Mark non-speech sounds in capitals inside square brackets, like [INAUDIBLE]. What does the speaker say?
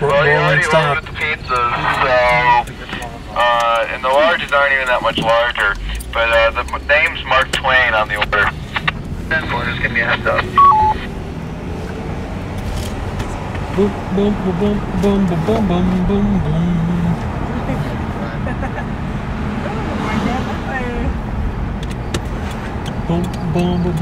Well, you already stop. ordered the pizzas, so uh, and the larges aren't even that much larger. But uh, the name's Mark Twain on the order. Ten four, just give me a heads up. Boom, boom, boom, boom, boom, boom, boom, boom, boom. [LAUGHS] Boom, boom, boom, boom.